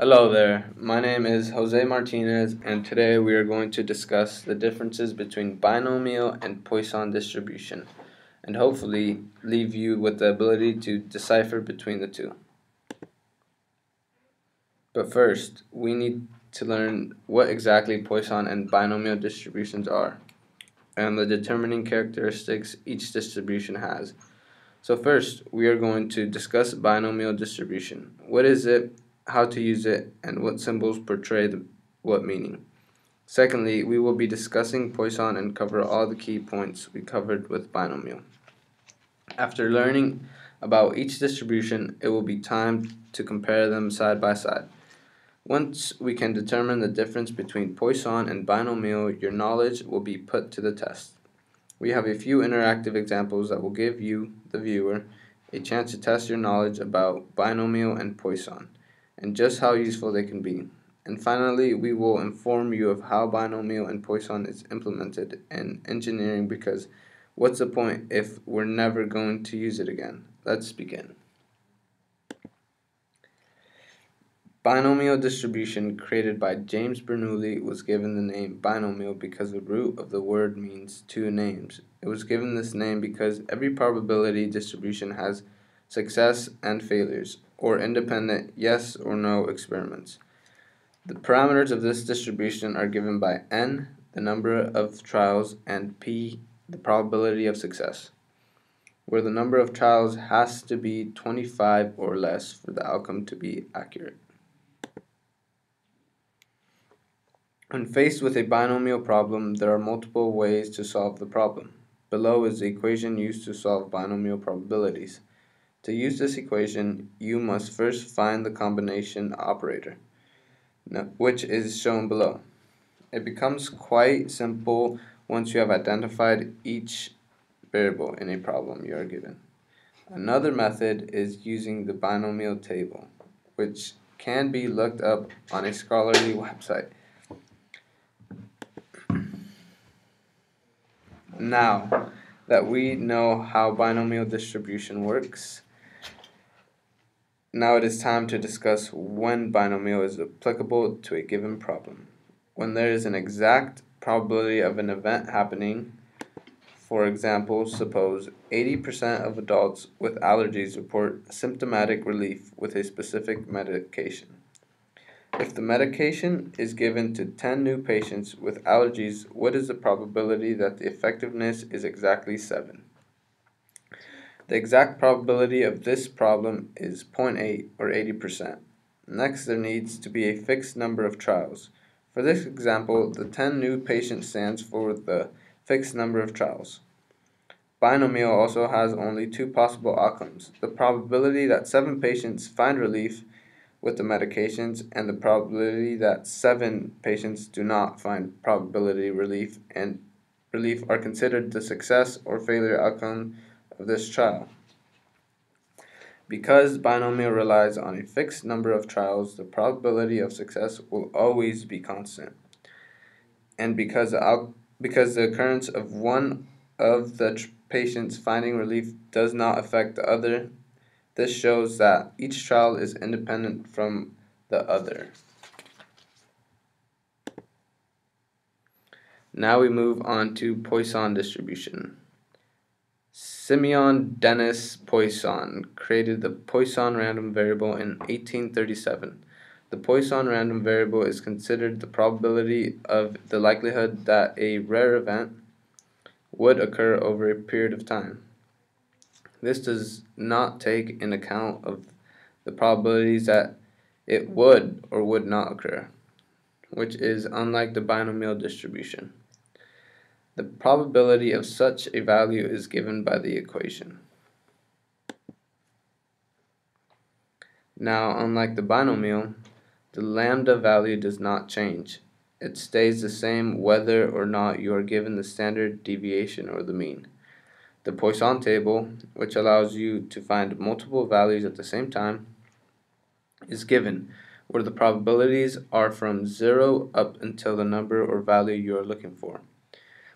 Hello there, my name is Jose Martinez and today we are going to discuss the differences between binomial and Poisson distribution and hopefully leave you with the ability to decipher between the two. But first, we need to learn what exactly Poisson and binomial distributions are and the determining characteristics each distribution has. So first, we are going to discuss binomial distribution. What is it, how to use it, and what symbols portray the, what meaning. Secondly, we will be discussing Poisson and cover all the key points we covered with binomial. After learning about each distribution, it will be time to compare them side by side. Once we can determine the difference between Poisson and binomial, your knowledge will be put to the test. We have a few interactive examples that will give you, the viewer, a chance to test your knowledge about binomial and Poisson, and just how useful they can be. And finally, we will inform you of how binomial and Poisson is implemented in engineering because what's the point if we're never going to use it again? Let's begin. Binomial distribution created by James Bernoulli was given the name binomial because the root of the word means two names. It was given this name because every probability distribution has success and failures, or independent yes or no experiments. The parameters of this distribution are given by n, the number of trials, and p, the probability of success, where the number of trials has to be 25 or less for the outcome to be accurate. When faced with a binomial problem, there are multiple ways to solve the problem. Below is the equation used to solve binomial probabilities. To use this equation, you must first find the combination operator, which is shown below. It becomes quite simple once you have identified each variable in a problem you are given. Another method is using the binomial table, which can be looked up on a scholarly website. Now that we know how binomial distribution works, now it is time to discuss when binomial is applicable to a given problem. When there is an exact probability of an event happening, for example, suppose 80% of adults with allergies report symptomatic relief with a specific medication. If the medication is given to 10 new patients with allergies, what is the probability that the effectiveness is exactly 7? The exact probability of this problem is 0.8 or 80%. Next, there needs to be a fixed number of trials. For this example, the 10 new patients stands for the fixed number of trials. Binomial also has only two possible outcomes. The probability that 7 patients find relief with the medications and the probability that seven patients do not find probability relief and relief are considered the success or failure outcome of this trial. Because binomial relies on a fixed number of trials, the probability of success will always be constant. And because because the occurrence of one of the patients finding relief does not affect the other, this shows that each trial is independent from the other. Now we move on to Poisson distribution. Simeon Denis Poisson created the Poisson random variable in 1837. The Poisson random variable is considered the probability of the likelihood that a rare event would occur over a period of time. This does not take in account of the probabilities that it would or would not occur, which is unlike the binomial distribution. The probability of such a value is given by the equation. Now, unlike the binomial, the lambda value does not change. It stays the same whether or not you are given the standard deviation or the mean. The Poisson table, which allows you to find multiple values at the same time, is given, where the probabilities are from 0 up until the number or value you are looking for,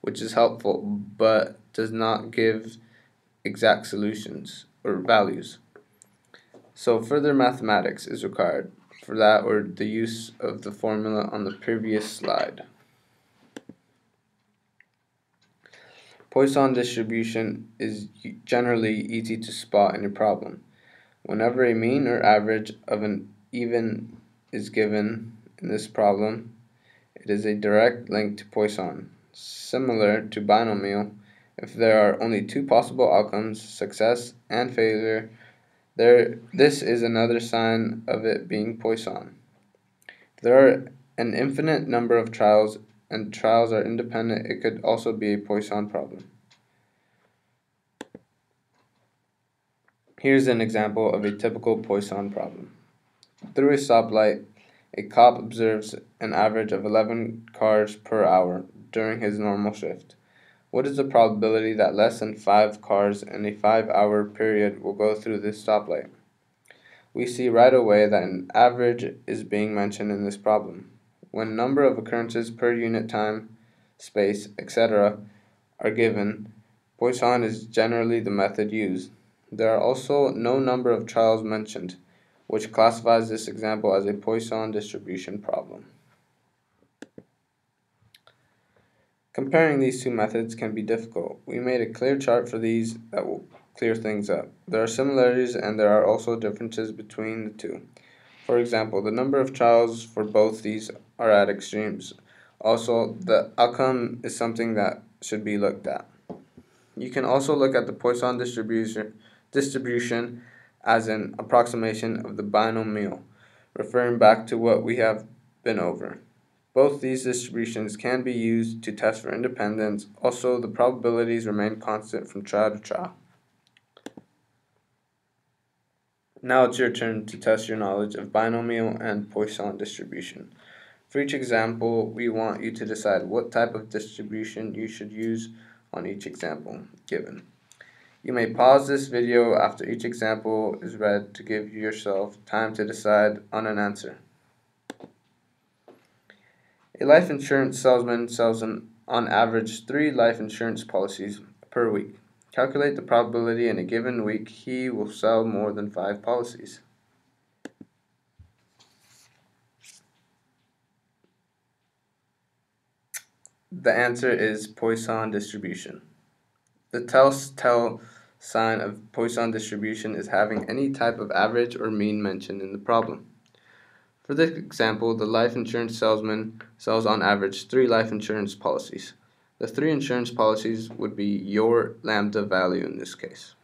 which is helpful but does not give exact solutions or values. So further mathematics is required. for that or the use of the formula on the previous slide. Poisson distribution is generally easy to spot in a problem. Whenever a mean or average of an even is given in this problem, it is a direct link to Poisson. Similar to binomial, if there are only two possible outcomes, success and failure, there, this is another sign of it being Poisson. If there are an infinite number of trials and trials are independent, it could also be a Poisson problem. Here's an example of a typical Poisson problem. Through a stoplight, a cop observes an average of 11 cars per hour during his normal shift. What is the probability that less than 5 cars in a 5 hour period will go through this stoplight? We see right away that an average is being mentioned in this problem. When number of occurrences per unit time, space, etc. are given, Poisson is generally the method used. There are also no number of trials mentioned, which classifies this example as a Poisson distribution problem. Comparing these two methods can be difficult. We made a clear chart for these that will clear things up. There are similarities and there are also differences between the two. For example, the number of trials for both these are at extremes. Also, the outcome is something that should be looked at. You can also look at the Poisson distribution, distribution as an approximation of the binomial, referring back to what we have been over. Both these distributions can be used to test for independence. Also, the probabilities remain constant from trial to trial. Now it's your turn to test your knowledge of binomial and Poisson distribution. For each example, we want you to decide what type of distribution you should use on each example given. You may pause this video after each example is read to give yourself time to decide on an answer. A life insurance salesman sells an, on average three life insurance policies per week. Calculate the probability in a given week he will sell more than five policies. The answer is Poisson distribution. The telltale sign of Poisson distribution is having any type of average or mean mentioned in the problem. For this example, the life insurance salesman sells on average three life insurance policies. The three insurance policies would be your lambda value in this case.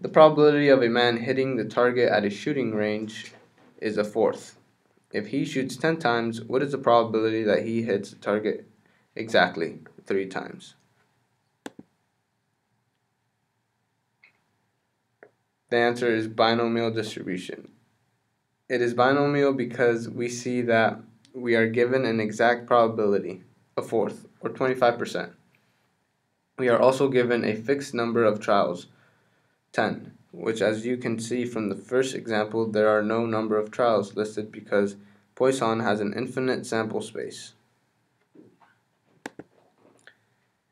The probability of a man hitting the target at a shooting range is a fourth. If he shoots 10 times, what is the probability that he hits the target exactly three times? The answer is binomial distribution. It is binomial because we see that we are given an exact probability, a fourth, or 25%. We are also given a fixed number of trials, 10, which as you can see from the first example, there are no number of trials listed because Poisson has an infinite sample space.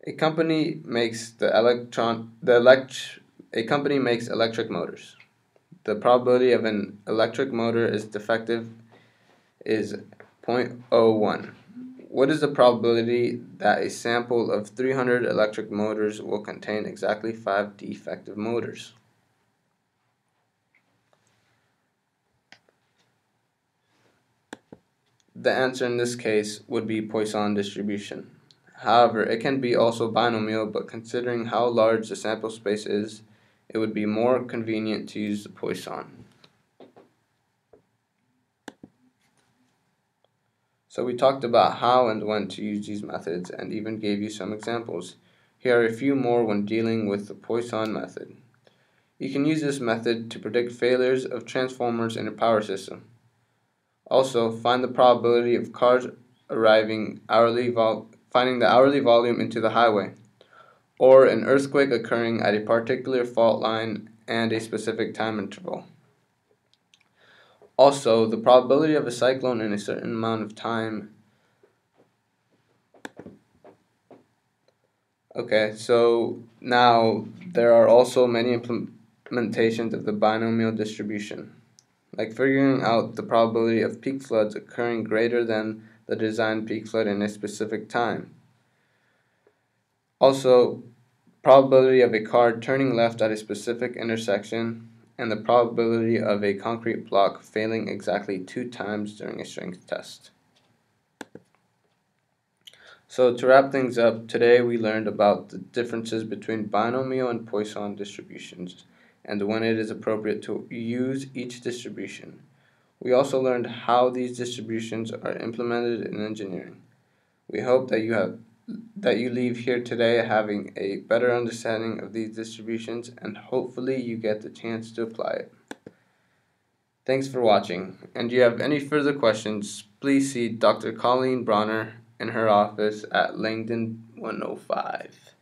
A company makes the electron the elect a company makes electric motors the probability of an electric motor is defective is 0.01. What is the probability that a sample of 300 electric motors will contain exactly 5 defective motors? The answer in this case would be Poisson distribution. However, it can be also binomial, but considering how large the sample space is, it would be more convenient to use the Poisson. So we talked about how and when to use these methods and even gave you some examples. Here are a few more when dealing with the Poisson method. You can use this method to predict failures of transformers in a power system. Also, find the probability of cars arriving hourly finding the hourly volume into the highway or an earthquake occurring at a particular fault line and a specific time interval. Also, the probability of a cyclone in a certain amount of time. Okay, so now there are also many implementations of the binomial distribution. like figuring out the probability of peak floods occurring greater than the designed peak flood in a specific time. Also, probability of a car turning left at a specific intersection and the probability of a concrete block failing exactly two times during a strength test. So to wrap things up, today we learned about the differences between binomial and Poisson distributions and when it is appropriate to use each distribution. We also learned how these distributions are implemented in engineering. We hope that you have that you leave here today having a better understanding of these distributions and hopefully you get the chance to apply it. Thanks for watching, and if you have any further questions, please see Dr. Colleen Bronner in her office at Langdon 105.